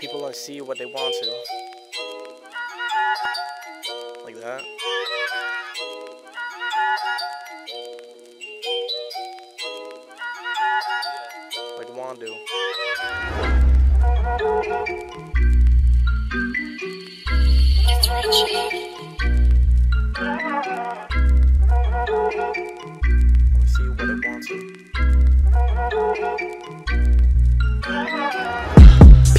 People only see what they want to. Like that. Like Wandue.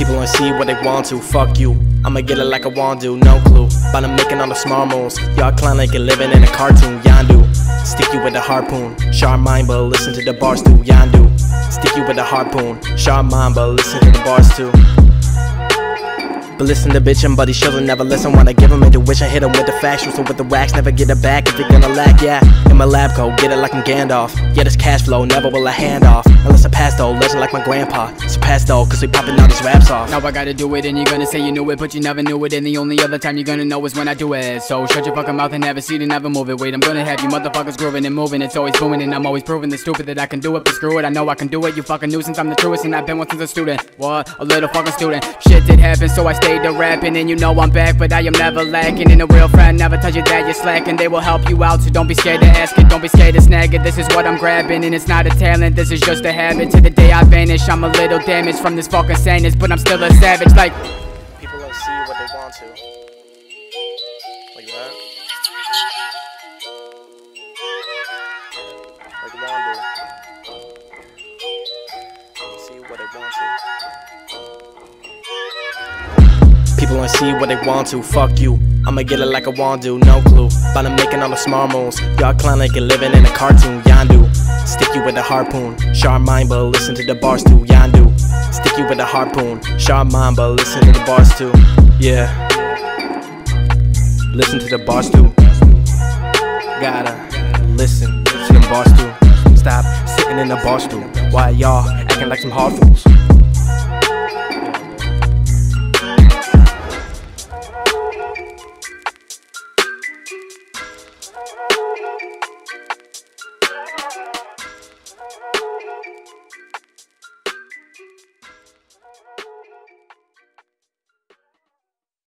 People see what they want to, fuck you. I'ma get it like I want to, no clue. But I'm making all the small moves. Y'all clown like you're living in a cartoon, Yandu. Stick you with a harpoon, sharp mind, but listen to the bars too, Yandu. Stick you with a harpoon, sharp mind, but listen to the bars too. But listen to bitchin', but these children never listen when I give them intuition. Hit him with the factual, so with the wax, never get it back if you're gonna lack, yeah. In my lab coat, get it like I'm Gandalf. Yeah, this cash flow, never will I hand off. Unless I pass though, legend like my grandpa. Surpass though, cause we popping all these raps off. Now I gotta do it, and you're gonna say you knew it, but you never knew it. And the only other time you're gonna know is when I do it. So shut your fucking mouth and a seat and never move it. Wait, I'm gonna have you motherfuckers grooving and moving. It's always booming, and I'm always proving the stupid that I can do it. But screw it, I know I can do it. You fucking nuisance, I'm the truest, and I've been one since a student. What? A little fucking student. Shit did happen, so I stayed to rapping, and you know I'm back, but I am never lacking. And a real friend never tell you that you're slacking. They will help you out, so don't be scared to ask it. Don't be scared to snag it. This is what I'm grabbing, and it's not a talent. This is just a habit. To the day I vanish, I'm a little damaged from this fucking sadness, but I'm still a savage. Like. People only see what they want to. Like that. Like. Only see what they want to. People only see what they want to, fuck you. I'ma get it like I want to, no clue. But I'm making all the smart moves. Y'all clown like you're living in a cartoon, Yandu. Stick you with a harpoon, sharp mind, but listen to the bars too, Yandu. Stick you with a harpoon, sharp mind, but listen to the bars too. Yeah. Listen to the bars too. Gotta listen to the bars too. Stop sitting in the bar stool. Why y'all acting like some hard fools?